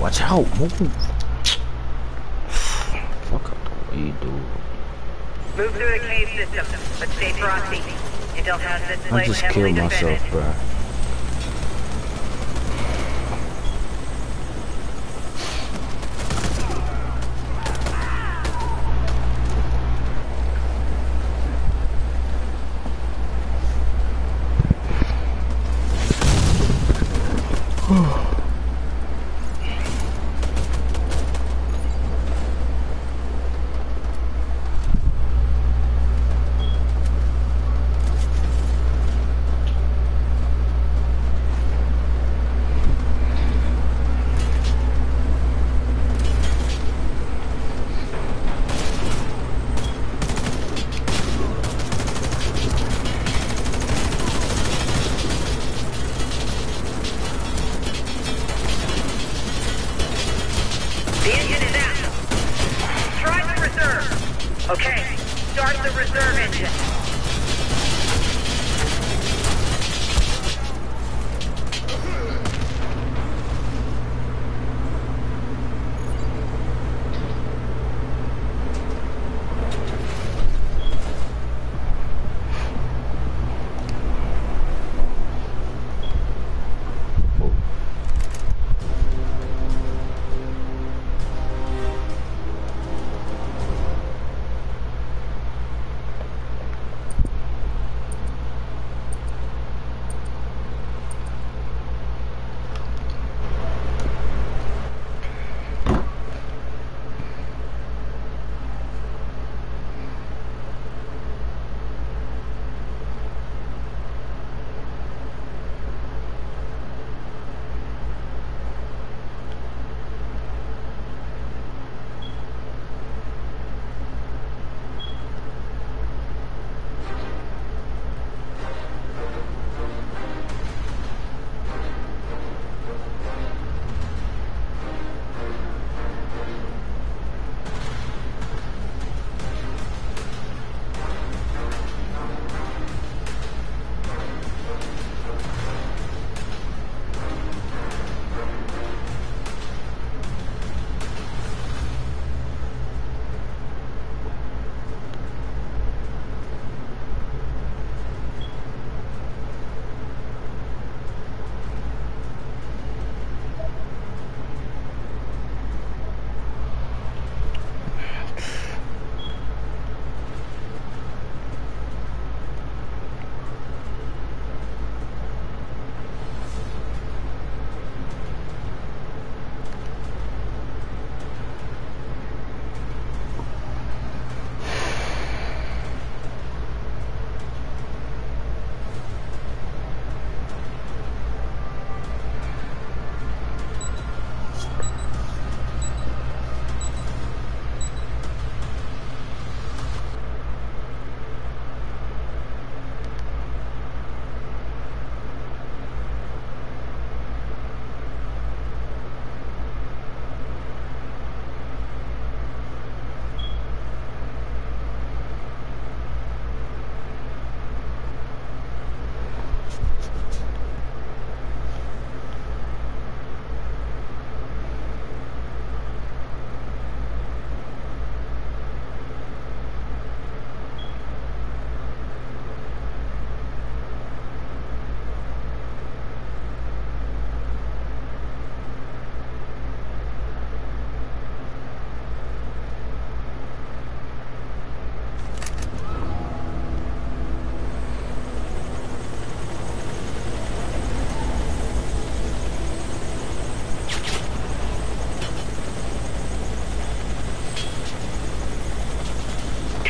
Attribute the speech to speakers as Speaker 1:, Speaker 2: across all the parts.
Speaker 1: Watch out, move. Fuck up the way, dude.
Speaker 2: Move through the cave system, but stay frosty. Intel has this
Speaker 1: I just killed myself,
Speaker 2: defended. Okay, start the reserve engine.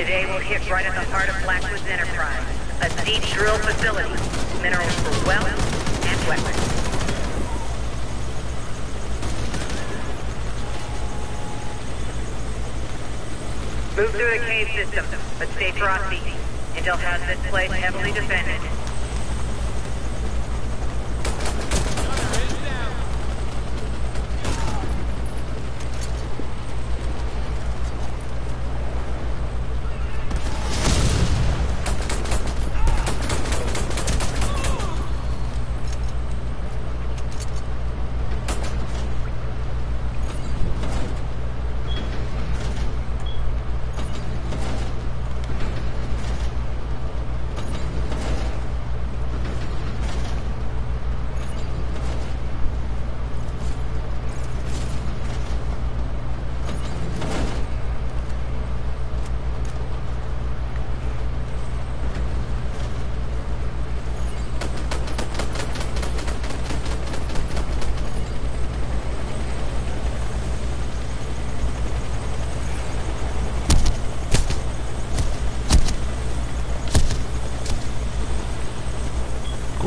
Speaker 2: Today we'll hit right at the heart of Blackwood's enterprise. A deep drill facility. Minerals for wealth and weapons. Move through the cave system, but stay frosty. Intel has this place heavily defended.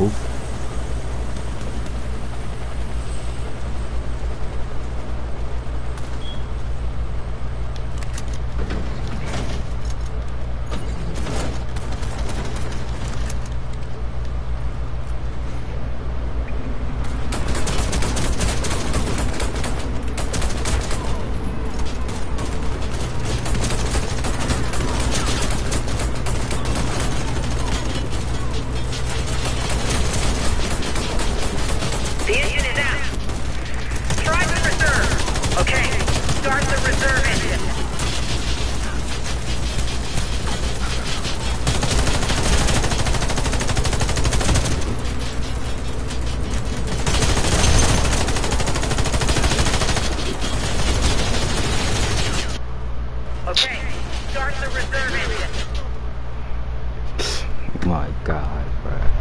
Speaker 2: Who? my god, bro.